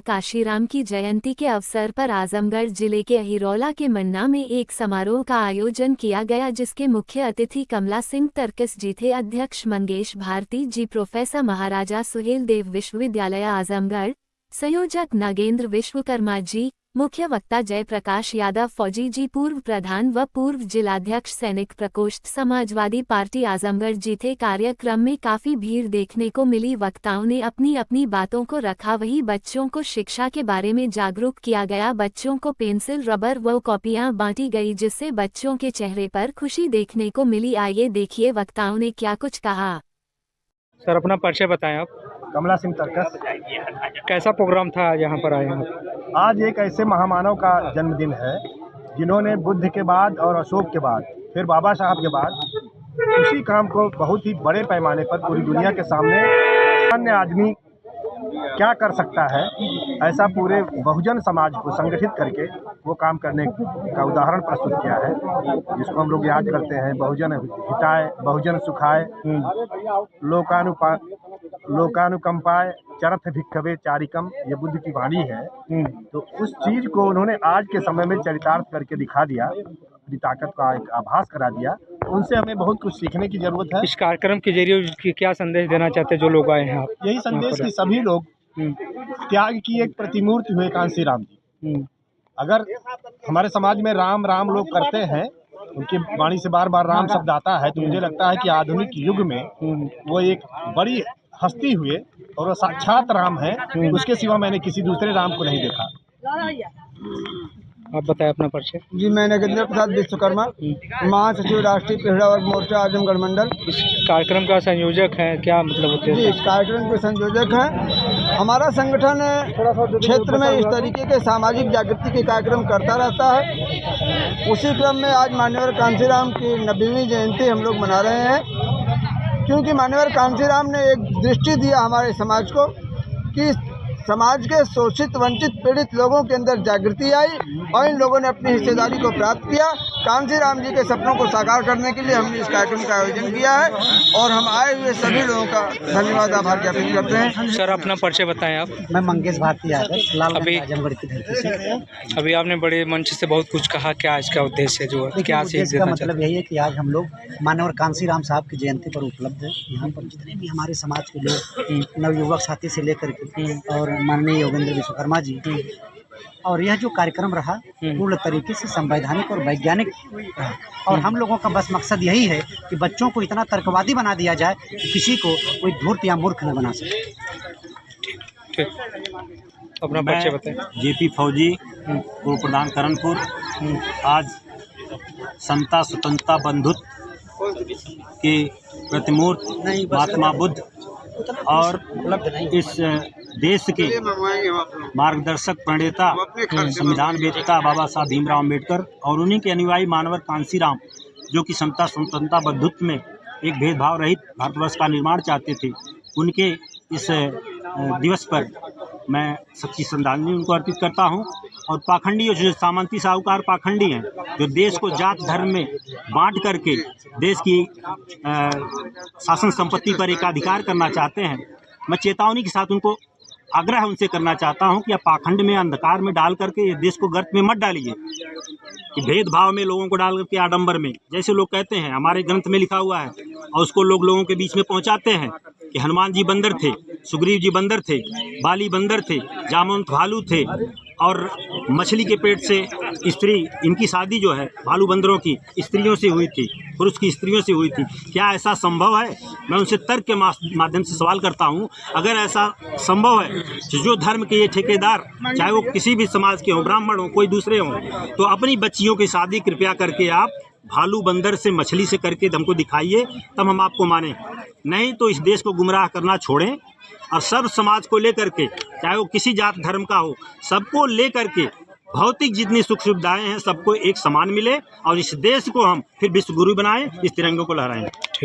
काशीराम की जयंती के अवसर पर आजमगढ़ ज़िले के अहिरौला के मन्ना में एक समारोह का आयोजन किया गया, जिसके मुख्य अतिथि कमला सिंह, तर्कस जी थे अध्यक्ष मंगेश भारती जी, प्रोफेसर महाराजा सुहेल देव विश्वविद्यालय आजमगढ़, संयोजक नागेंद्र विश्वकर्मा जी मुख्य वक्ता जयप्रकाश यादव, फौजी जी पूर्व प्रधान व पूर्व जिलाध्यक्ष सैनिक प्रकोष्ठ, समाजवादी पार्टी आजमगढ़ जी थे कार्यक्रम में काफ़ी भीड़ देखने को मिली। वक्ताओं ने अपनी अपनी बातों को रखा। वही बच्चों को शिक्षा के बारे में जागरूक किया गया। बच्चों को पेंसिल, रबर व कॉपियाँ बांटी गई, जिससे बच्चों के चेहरे पर खुशी देखने को मिली। आइए देखिए वक्ताओं ने क्या कुछ कहा। सर, अपना परिचय बताएँ आप। कमला सिंह तर्कस। कैसा प्रोग्राम था आज यहाँ पर आए हैं आज एक ऐसे महामानव का जन्मदिन है जिन्होंने बुद्ध के बाद और अशोक के बाद फिर बाबा साहब के बाद उसी काम को बहुत ही बड़े पैमाने पर पूरी दुनिया के सामने अन्य आदमी क्या कर सकता है ऐसा पूरे बहुजन समाज को संगठित करके वो काम करने का उदाहरण प्रस्तुत किया है जिसको हम लोग याद करते हैं बहुजन हिताय बहुजन सुखाए लोकानुपा लोकानुकंपाय चरथ भिक्षवे चारिकम ये बुद्ध की वाणी है। तो उस चीज़ को उन्होंने आज के समय में चरितार्थ करके दिखा दिया अपनी ताकत का एक आभास करा दिया। उनसे हमें बहुत कुछ सीखने की ज़रूरत है। इस कार्यक्रम के ज़रिए उसकी क्या संदेश देना चाहते हैं जो लोग आए हैं आप? यही संदेश कि सभी लोग हम्म, त्याग की एक प्रतिमूर्ति हुए कांसी राम जी। हम्म, अगर हमारे समाज में राम राम लोग करते हैं उनकी वाणी से बार बार राम शब्द आता है तो मुझे लगता है कि आधुनिक युग में हम्म। वो एक बड़ी हस्ती हुए और वो साक्षात राम है उसके सिवा मैंने किसी दूसरे राम को नहीं देखा। आप बताएँ अपना परिचय। जी मैं नगेंद्र प्रसाद विश्वकर्मा महासचिव राष्ट्रीय पिछड़ा वर्ग मोर्चा आजमगढ़ मंडल इस कार्यक्रम का संयोजक है क्या मतलब होते जी हैं इस कार्यक्रम के संयोजक हैं। हमारा संगठन क्षेत्र में इस तरीके के सामाजिक जागृति के कार्यक्रम करता रहता है। उसी क्रम में आज मान्यवर कांसीराम की नब्बेवीं जयंती हम लोग मना रहे हैं क्योंकि मान्यवर कांसीराम ने एक दृष्टि दिया हमारे समाज को कि समाज के शोषित, वंचित, पीड़ित लोगों के अंदर जागृति आई और इन लोगों ने अपनी हिस्सेदारी को प्राप्त किया। कांसी राम जी के सपनों को साकार करने के लिए हमने इस कार्यक्रम का आयोजन किया है और हम आए हुए सभी लोगों का धन्यवाद आभार ज्ञापित करते हैं। सर अपना परिचय बताएँ आप। मैं मंगेश भारती यादव अभी- आजमगढ़ की धरती से। अभी आपने बड़े मंच से बहुत कुछ कहा क्या इसका उद्देश्य है जो है क्या का मतलब यही है कि आज हम लोग मानवर कांसी राम साहब की जयंती पर उपलब्ध है। यहाँ पर जितने भी हमारे समाज के लोग नवयुवक साथी से लेकर के और माननीय योगेंद्र विश्वकर्मा जी और यह जो कार्यक्रम रहा पूर्ण तरीके से संवैधानिक और वैज्ञानिक रहा। और हम लोगों का बस मकसद यही है कि बच्चों को इतना तर्कवादी बना दिया जाए कि किसी को कोई धूर्त या मूर्ख न बना सके। अपना परिचय बताएँ। जेपी फौजी पूर्व प्रधान करणपुर। आज समता स्वतंत्रता बंधुत्व की प्रतिमूर्त महात्मा बुद्ध और इस देश के मार्गदर्शक प्रणेता संविधान वेदता बाबा साहब भीमराव अंबेडकर और उन्हीं के अनुयायी मानवर कांसीराम जो कि समता स्वतंत्रता बंधुत्व में एक भेदभाव रहित भारतवर्ष का निर्माण चाहते थे। उनके इस दिवस पर मैं सच्ची श्रद्धांजलि उनको अर्पित करता हूँ और पाखंडी जो सामंती साहूकार पाखंडी हैं जो देश को जात धर्म में बांट करके देश की अ, शासन संपत्ति पर एकाधिकार करना चाहते हैं मैं चेतावनी के साथ उनको आग्रह उनसे करना चाहता हूँ कि आप पाखंड में, अंधकार में डाल करके ये देश को गर्त में मत डालिए। कि भेदभाव में लोगों को डाल करके आडंबर में। जैसे लोग कहते हैं, हमारे ग्रंथ में लिखा हुआ है, और उसको लोग लोगों के बीच में पहुंचाते हैं कि हनुमान जी बंदर थे, सुग्रीव जी बंदर थे, बाली बंदर थे जामवंत भालू थे, और मछली के पेट से स्त्री, इनकी शादी जो है, भालू बंदरों की स्त्रियों से हुई थी, पुरुष की स्त्रियों से हुई थी। क्या ऐसा संभव है? मैं उनसे तर्क के माध्यम से सवाल करता हूँ। अगर ऐसा संभव है जो धर्म के ये ठेकेदार, चाहे वो किसी भी समाज के हों, ब्राह्मण हों, कोई दूसरे हों तो अपनी बच्चियों की शादी कृपया करके आप भालू बंदर से मछली से करके हमको दिखाइए, तब हम आपको माने। नहीं तो इस देश को गुमराह करना छोड़ें। और सब समाज को लेकर के, चाहे वो किसी जात धर्म का हो, सबको लेकर के भौतिक जितनी सुख सुविधाएँ हैं, सबको एक समान मिले और इस देश को हम फिर विश्वगुरु बनाएँ, इस तिरंगे को लहराएँ।